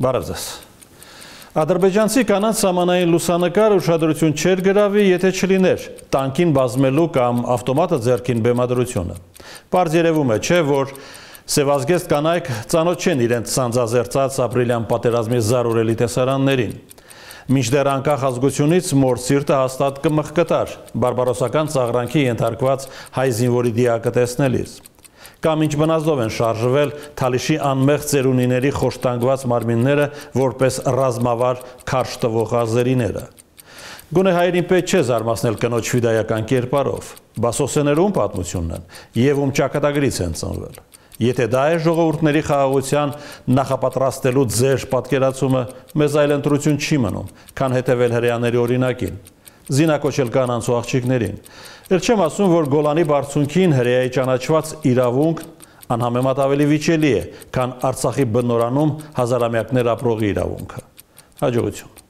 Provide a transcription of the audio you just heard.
Բարև ձեզ։ Ադրբեջանցի կանանց սամանային լուսանկար ուշադրություն չեր գրավի, եթե չլիներ տանկին բազմելու կամ ավտոմատը ձեռքին բեմադրությունը։ Պարզ երևում է, չէ, որ սևազգեստ կանայք ծանոթ չեն իրենց սանձազերծած ապրիլյան պատերազմի զարուրելի տեսարաններին։ Մինչդեռ անկախ ազգությունից մոր սիրտը հաստատ կմխկտար բարբարոսական ծաղրանքի ենթարկված հայ զինվորի դիակը տեսնելիս Կամ ինչ բնազդով են շարժվել Թալիշի անմեղ ծերունիների խոշտանգված մարմինները որպես ռազմավար քարշ տվող ազերիները։ Գոնե հայերին պետք չէ զարմացնել կնոջ ֆիդայական կերպարով։ Բասոսեներում պատմությունն են եւ ում ճակատագրից են ծնվել։ Եթե դա է ժողովուրդների խաղաղության նախապատրաստելու ձեր պատկերացումը, մեզ այլ ընտրություն չի մնում, քան հետևել հрьяաների օրինակին զինակոչել կանանց ու աղջիկներին։ Էլ չեմ ասում, որ Գոլանի բարձունքին հրեայի ճանաչված իրավունք անհամեմատ ավելի վիճելի է, քան Արցախի բնորանում հազարամյակներ ապրողի իրավունքը։ Հաջողություն։